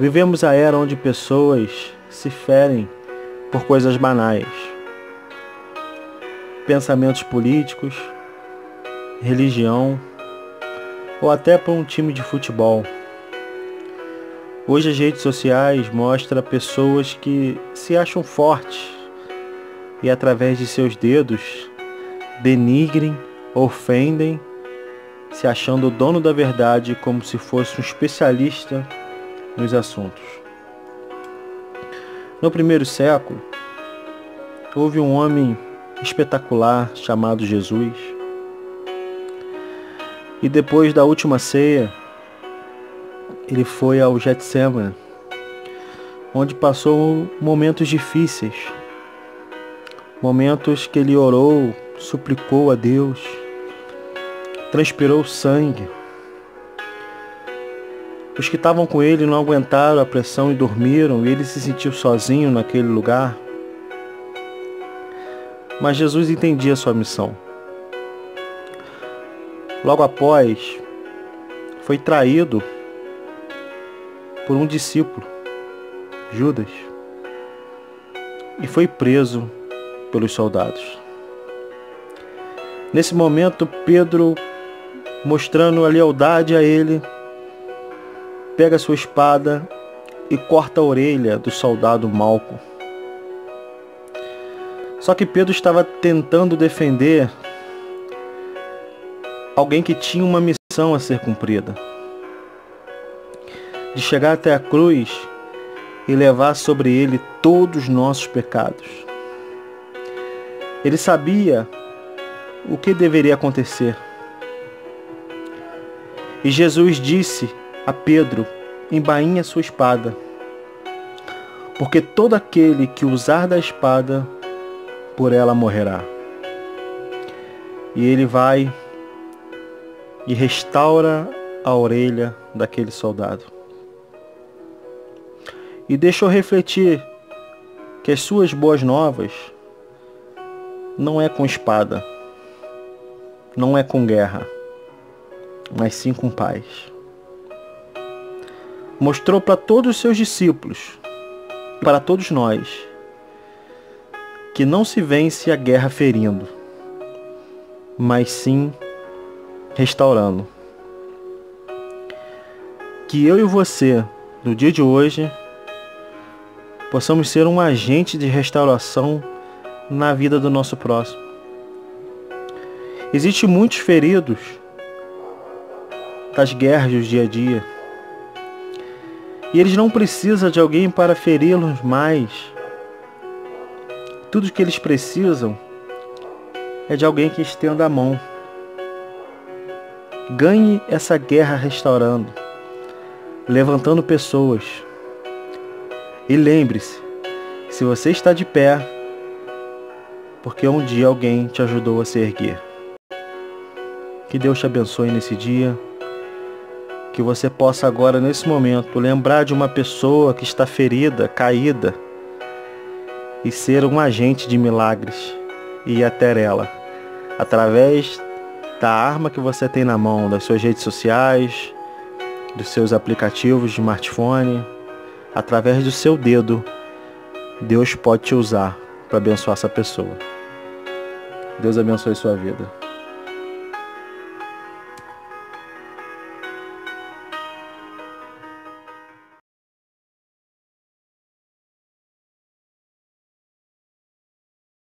Vivemos a era onde pessoas se ferem por coisas banais. Pensamentos políticos, religião ou até por um time de futebol. Hoje as redes sociais mostram pessoas que se acham fortes e através de seus dedos denigrem, ofendem, se achando o dono da verdade como se fosse um especialista nos assuntos. No primeiro século, houve um homem espetacular chamado Jesus. E depois da última ceia, ele foi ao Getsemane, onde passou momentos difíceis, momentos que ele orou, suplicou a Deus, transpirou sangue. Os que estavam com ele não aguentaram a pressão e dormiram, e ele se sentiu sozinho naquele lugar. Mas Jesus entendia sua missão. Logo após, foi traído por um discípulo, Judas, e foi preso pelos soldados. Nesse momento, Pedro, mostrando a lealdade a ele, pega sua espada e corta a orelha do soldado Malco. Só que Pedro estava tentando defender alguém que tinha uma missão a ser cumprida. De chegar até a cruz e levar sobre ele todos os nossos pecados. Ele sabia o que deveria acontecer. E Jesus disse a Pedro: embainha sua espada, porque todo aquele que usar da espada, por ela morrerá. E ele vai e restaura a orelha daquele soldado. E deixou refletir que as suas boas novas não é com espada, não é com guerra, mas sim com paz mostrou para todos os seus discípulos, para todos nós, que não se vence a guerra ferindo, mas sim restaurando. Que eu e você, no dia de hoje, possamos ser um agente de restauração na vida do nosso próximo. Existem muitos feridos das guerras do dia a dia e eles não precisam de alguém para feri-los mais. Tudo que eles precisam é de alguém que estenda a mão. Ganhe essa guerra restaurando, levantando pessoas. E lembre-se, se você está de pé, porque um dia alguém te ajudou a se erguer. Que Deus te abençoe nesse dia que você possa agora, nesse momento, lembrar de uma pessoa que está ferida, caída, e ser um agente de milagres e ir até ela, através da arma que você tem na mão, das suas redes sociais, dos seus aplicativos de smartphone, através do seu dedo, Deus pode te usar para abençoar essa pessoa. Deus abençoe sua vida.